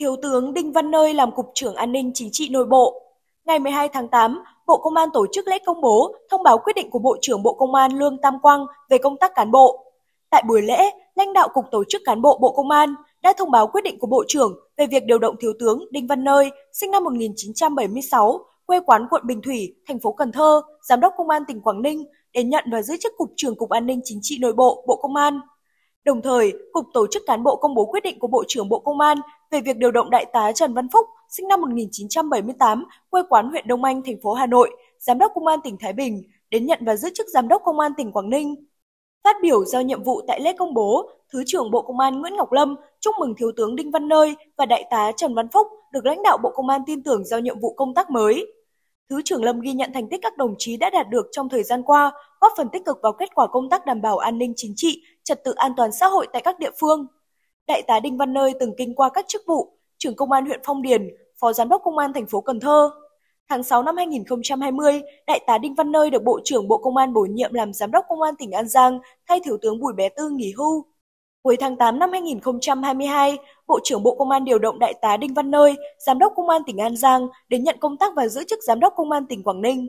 Thiếu tướng Đinh Văn Nơi làm Cục trưởng An ninh Chính trị Nội bộ. Ngày 12 tháng 8, Bộ Công an tổ chức lễ công bố thông báo quyết định của Bộ trưởng Bộ Công an Lương Tam Quang về công tác cán bộ. Tại buổi lễ, lãnh đạo Cục Tổ chức Cán bộ Bộ Công an đã thông báo quyết định của Bộ trưởng về việc điều động Thiếu tướng Đinh Văn Nơi, sinh năm 1976, quê quán quận Bình Thủy, thành phố Cần Thơ, Giám đốc Công an tỉnh Quảng Ninh đến nhận và giữ chức Cục trưởng Cục An ninh Chính trị Nội bộ Bộ Công an. Đồng thời, Cục Tổ chức Cán bộ công bố quyết định của Bộ trưởng Bộ Công an về việc điều động Đại tá Trần Văn Phúc, sinh năm 1978, quê quán huyện Đông Anh, thành phố Hà Nội, Giám đốc Công an tỉnh Thái Bình, đến nhận và giữ chức Giám đốc Công an tỉnh Quảng Ninh. Phát biểu giao nhiệm vụ tại lễ công bố, Thứ trưởng Bộ Công an Nguyễn Ngọc Lâm chúc mừng Thiếu tướng Đinh Văn Nơi và Đại tá Trần Văn Phúc được lãnh đạo Bộ Công an tin tưởng giao nhiệm vụ công tác mới. Thứ trưởng Lâm ghi nhận thành tích các đồng chí đã đạt được trong thời gian qua, góp phần tích cực vào kết quả công tác đảm bảo an ninh chính trị, trật tự an toàn xã hội tại các địa phương. Đại tá Đinh Văn Nơi từng kinh qua các chức vụ trưởng công an huyện Phong Điền, phó giám đốc công an thành phố Cần Thơ. Tháng 6 năm 2020, Đại tá Đinh Văn Nơi được Bộ trưởng Bộ Công an bổ nhiệm làm giám đốc công an tỉnh An Giang, thay Thiếu tướng Bùi Bé Tư nghỉ hưu. Cuối tháng 8 năm 2022, Bộ trưởng Bộ Công an điều động Đại tá Đinh Văn Nơi, Giám đốc Công an tỉnh An Giang đến nhận công tác và giữ chức Giám đốc Công an tỉnh Quảng Ninh.